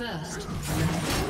First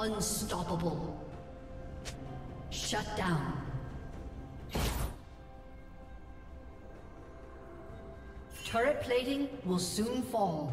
Unstoppable. Shut down. Turret plating will soon fall.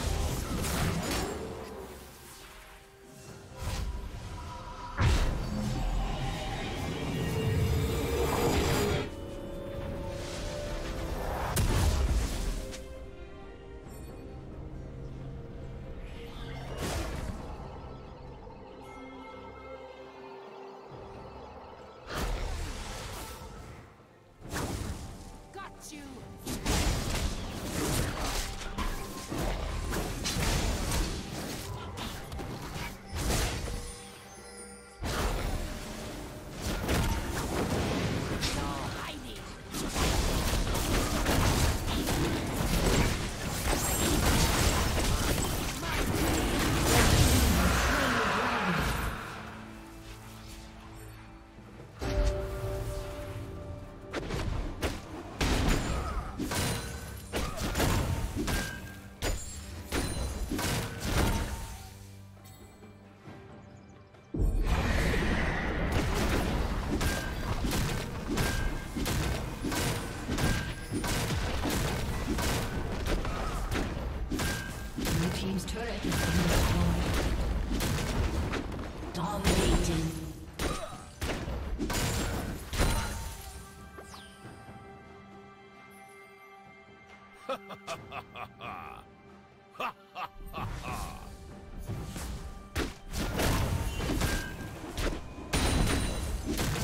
Ha ha ha ha ha! Ha ha ha ha! you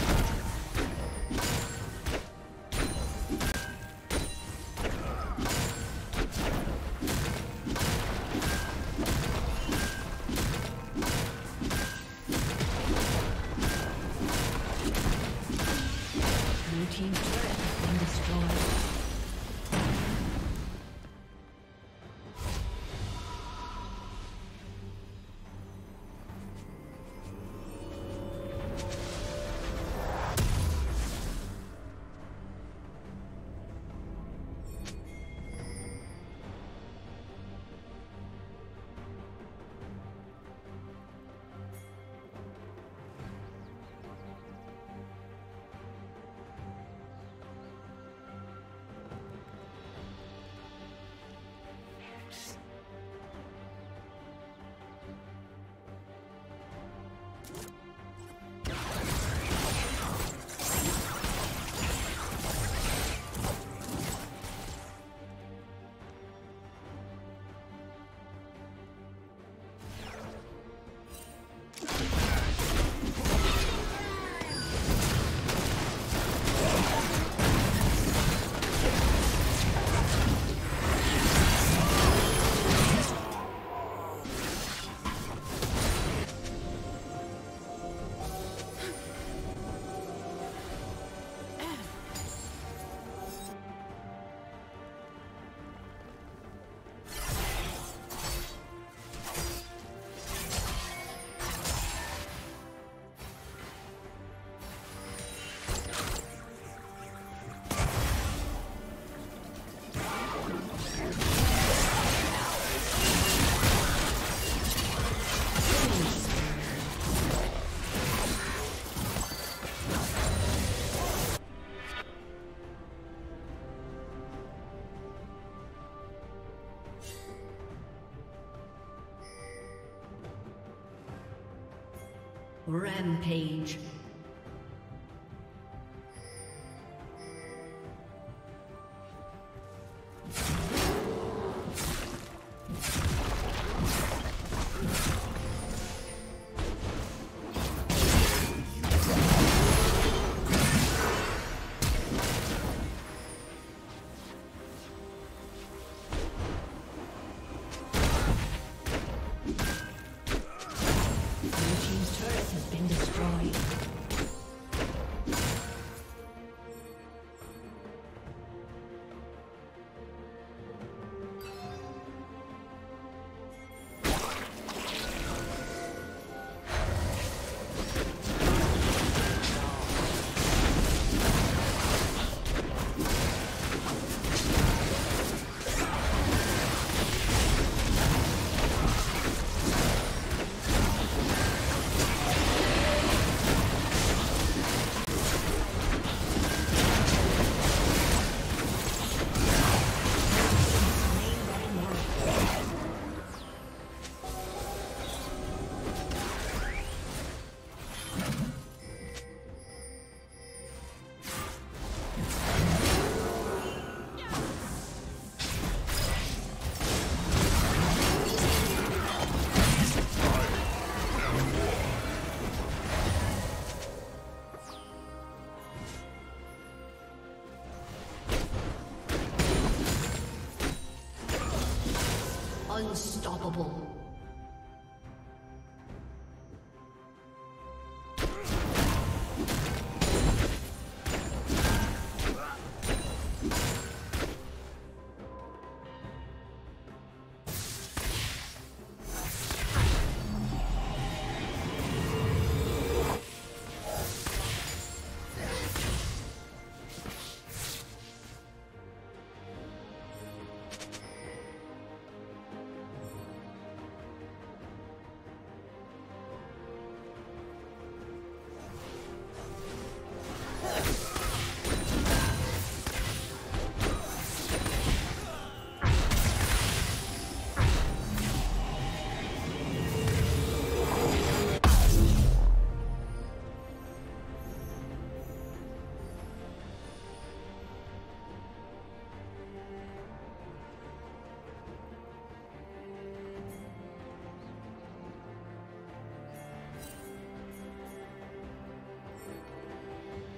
Rampage.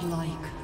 Godlike.